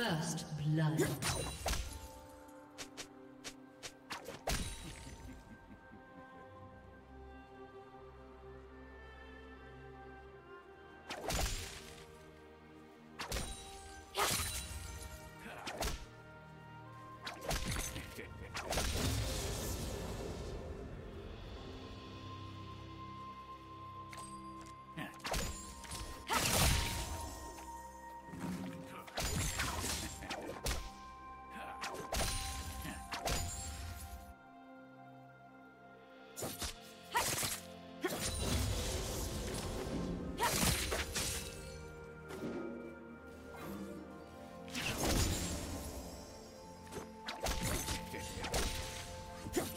First blood.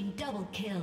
Team double kill.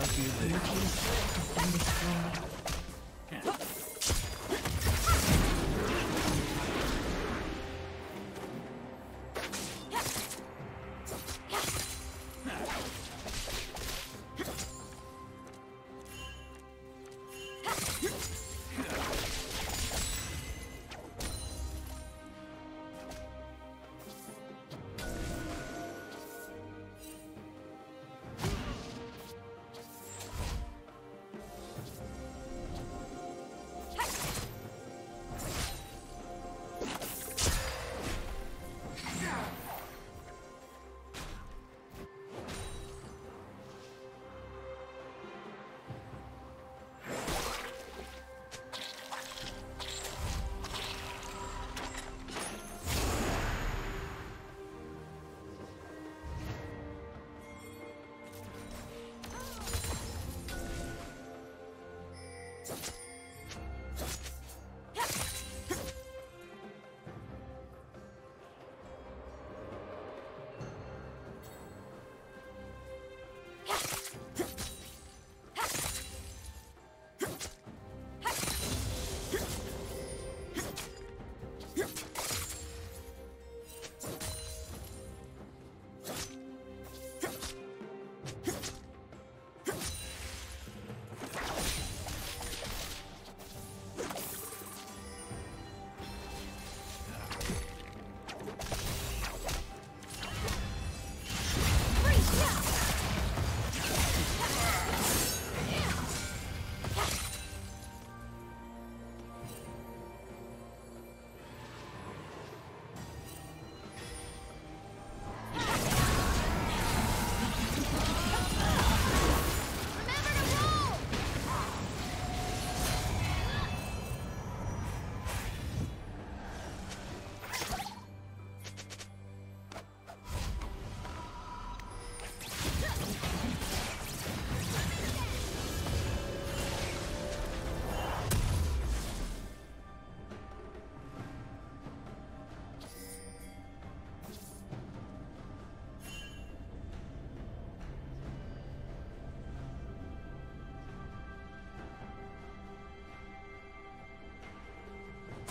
Blue Team's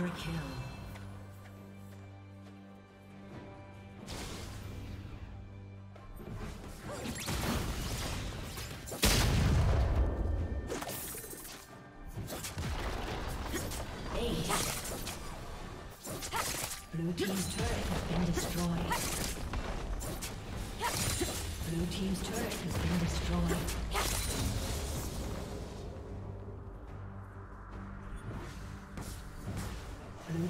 Quadra kill. Blue Team's destroyed. Blue Team's turret has been destroyed.